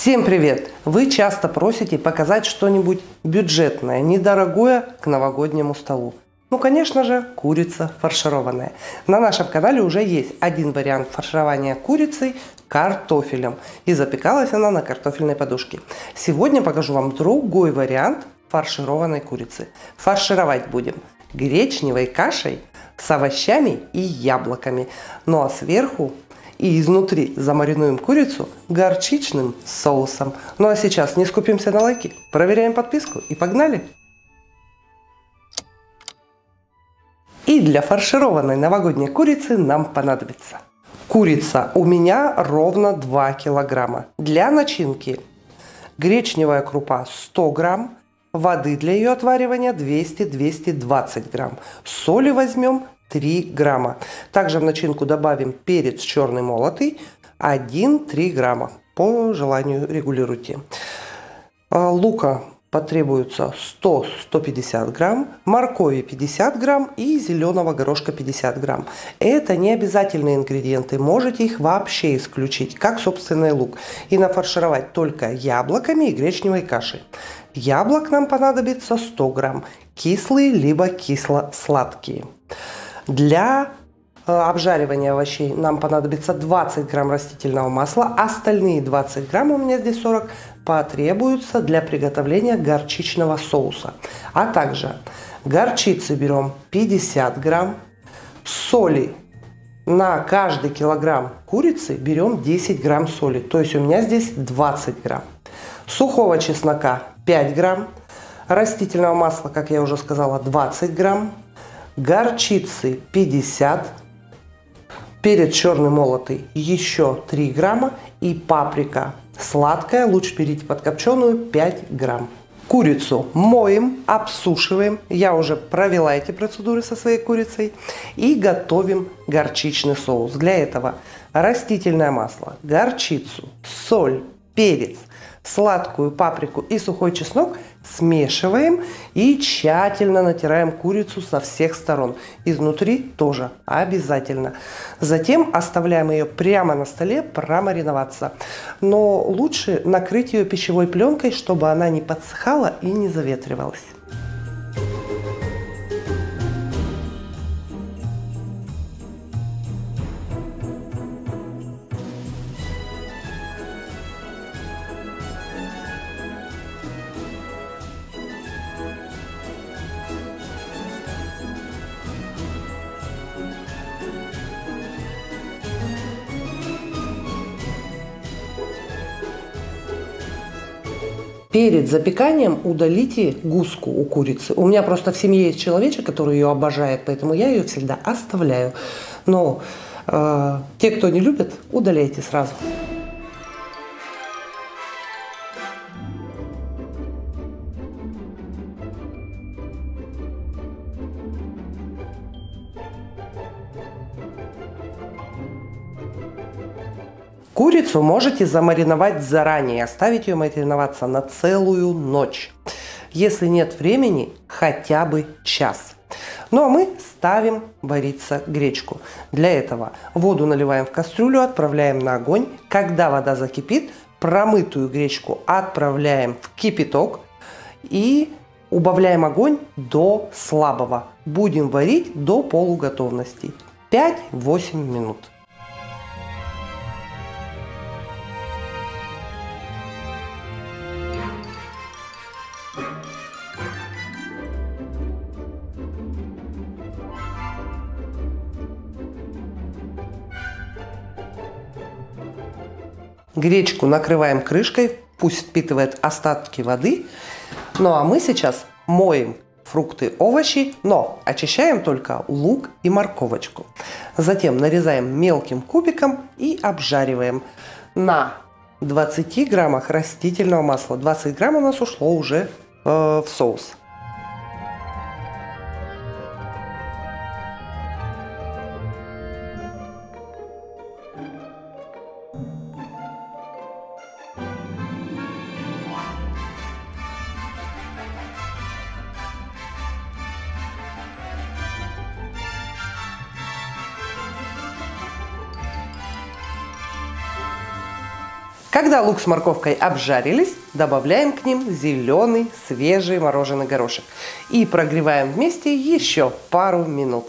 Всем привет! Вы часто просите показать что-нибудь бюджетное, недорогое к новогоднему столу. Ну, конечно же, курица фаршированная. На нашем канале уже есть один вариант фарширования курицей картофелем. И запекалась она на картофельной подушке. Сегодня покажу вам другой вариант фаршированной курицы. Фаршировать будем гречневой кашей с овощами и яблоками. Ну а сверху и изнутри замаринуем курицу горчичным соусом. Ну а сейчас не скупимся на лайки, проверяем подписку и погнали! И для фаршированной новогодней курицы нам понадобится Курица у меня ровно 2 килограмма. Для начинки гречневая крупа 100 грамм, воды для ее отваривания 200-220 грамм. Соли возьмем 3 грамма. Также в начинку добавим перец черный молотый 1-3 грамма. По желанию регулируйте. А, лука потребуется 100-150 грамм, моркови 50 грамм и зеленого горошка 50 грамм. Это не обязательные ингредиенты, можете их вообще исключить, как собственный лук, и нафаршировать только яблоками и гречневой кашей. Яблок нам понадобится 100 грамм, кислые либо кисло-сладкие. Для э, обжаривания овощей нам понадобится 20 грамм растительного масла, остальные 20 грамм, у меня здесь 40, потребуются для приготовления горчичного соуса. А также горчицы берем 50 грамм, соли на каждый килограмм курицы берем 10 грамм соли, то есть у меня здесь 20 грамм. Сухого чеснока 5 грамм, растительного масла, как я уже сказала, 20 грамм, горчицы 50, перец черный молотый еще 3 грамма и паприка сладкая, лучше берите подкопченую 5 грамм. Курицу моем, обсушиваем. Я уже провела эти процедуры со своей курицей. И готовим горчичный соус. Для этого растительное масло, горчицу, соль, перец, сладкую паприку и сухой чеснок смешиваем и тщательно натираем курицу со всех сторон. Изнутри тоже обязательно. Затем оставляем ее прямо на столе промариноваться. Но лучше накрыть ее пищевой пленкой, чтобы она не подсыхала и не заветривалась. Перед запеканием удалите гуску у курицы. У меня просто в семье есть человечек, который ее обожает, поэтому я ее всегда оставляю. Но э, те, кто не любит, удаляйте сразу. Курицу можете замариновать заранее, оставить ее мариноваться на целую ночь. Если нет времени, хотя бы час. Ну а мы ставим вариться гречку. Для этого воду наливаем в кастрюлю, отправляем на огонь. Когда вода закипит, промытую гречку отправляем в кипяток и убавляем огонь до слабого. Будем варить до полуготовности. 5-8 минут. Гречку накрываем крышкой, пусть впитывает остатки воды. Ну а мы сейчас моем фрукты, овощи, но очищаем только лук и морковочку. Затем нарезаем мелким кубиком и обжариваем на 20 граммах растительного масла. 20 грамм у нас ушло уже э, в соус. Когда лук с морковкой обжарились, добавляем к ним зеленый свежий мороженый горошек и прогреваем вместе еще пару минут.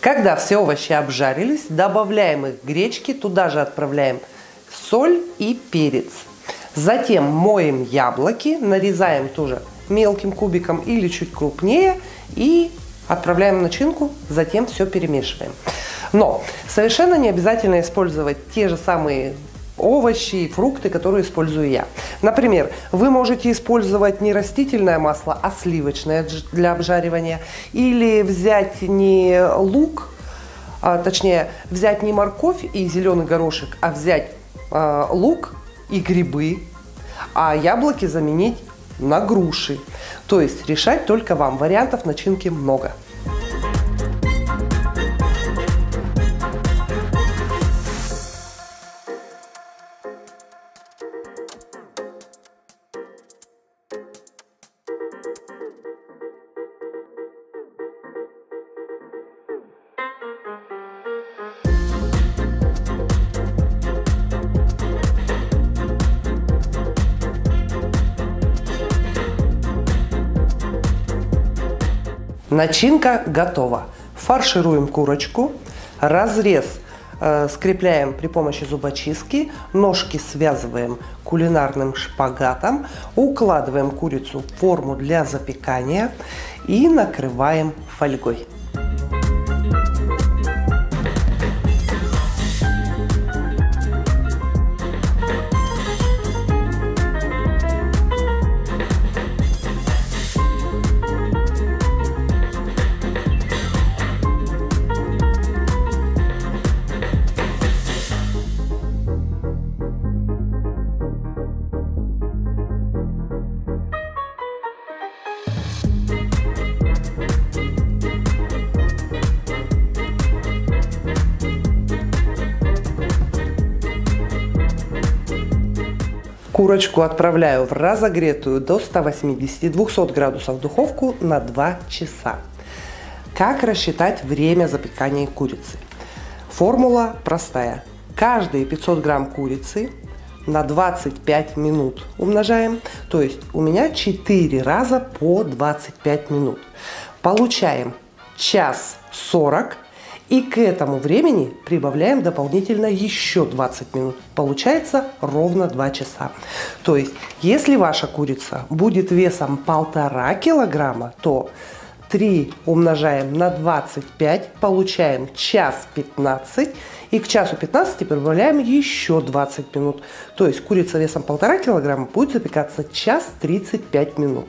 Когда все овощи обжарились, добавляем их гречки, туда же отправляем соль и перец. Затем моем яблоки, нарезаем тоже мелким кубиком или чуть крупнее и отправляем начинку, затем все перемешиваем. Но совершенно не обязательно использовать те же самые овощи и фрукты, которые использую я. Например, вы можете использовать не растительное масло, а сливочное для обжаривания. Или взять не лук, а, точнее, взять не морковь и зеленый горошек, а взять а, лук и грибы, а яблоки заменить на груши. То есть решать только вам. Вариантов начинки много. Начинка готова. Фаршируем курочку, разрез э, скрепляем при помощи зубочистки, ножки связываем кулинарным шпагатом, укладываем курицу в форму для запекания и накрываем фольгой. Курочку отправляю в разогретую до 180-200 градусов духовку на 2 часа. Как рассчитать время запекания курицы? Формула простая. Каждые 500 грамм курицы на 25 минут умножаем. То есть у меня 4 раза по 25 минут. Получаем час 40 и к этому времени прибавляем дополнительно еще 20 минут. Получается ровно 2 часа. То есть, если ваша курица будет весом полтора килограмма, то 3 умножаем на 25, получаем час 15. И к часу 15 прибавляем еще 20 минут. То есть курица весом полтора килограмма будет запекаться час 35 минут.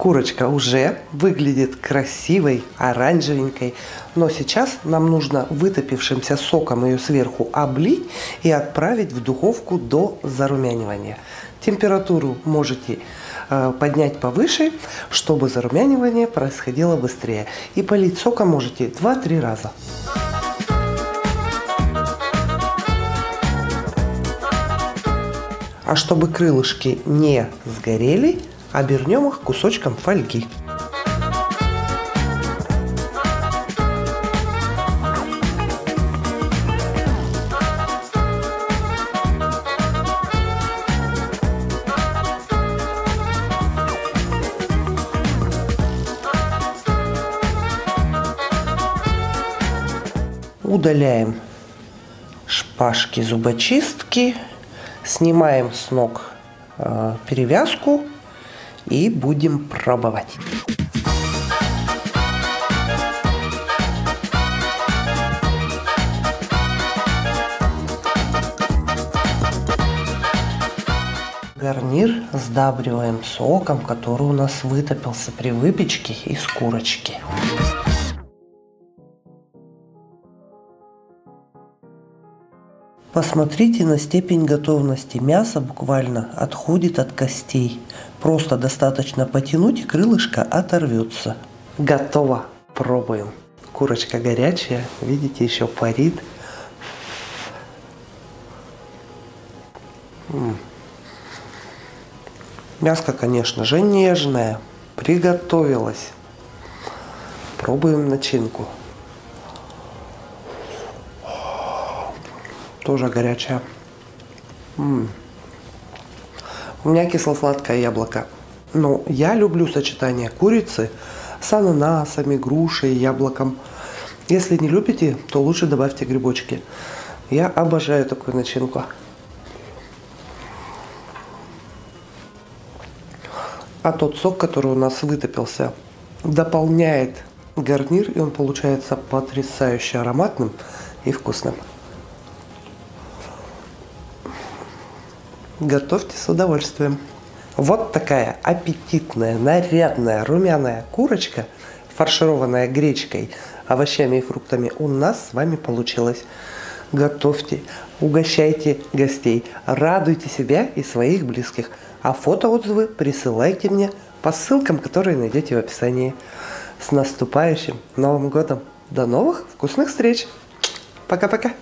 Курочка уже выглядит красивой, оранжевенькой, но сейчас нам нужно вытопившимся соком ее сверху облить и отправить в духовку до зарумянивания. Температуру можете э, поднять повыше, чтобы зарумянивание происходило быстрее. И полить соком можете 2-3 раза. А чтобы крылышки не сгорели, Обернем их кусочком фольги. Удаляем шпажки зубочистки, снимаем с ног э, перевязку и будем пробовать. Гарнир сдабриваем соком, который у нас вытопился при выпечке из курочки. Посмотрите на степень готовности. Мясо буквально отходит от костей. Просто достаточно потянуть и крылышко оторвется. Готово. Пробуем. Курочка горячая. Видите, еще парит. Мяско, конечно же, нежное. Приготовилась. Пробуем начинку. Тоже горячая. М -м. У меня кисло-сладкое яблоко. Но я люблю сочетание курицы с ананасами, грушей, яблоком. Если не любите, то лучше добавьте грибочки. Я обожаю такую начинку. А тот сок, который у нас вытопился, дополняет гарнир, и он получается потрясающе ароматным и вкусным. Готовьте с удовольствием. Вот такая аппетитная, нарядная, румяная курочка, фаршированная гречкой, овощами и фруктами, у нас с вами получилась. Готовьте, угощайте гостей, радуйте себя и своих близких. А фотоотзывы присылайте мне по ссылкам, которые найдете в описании. С наступающим Новым Годом! До новых вкусных встреч! Пока-пока!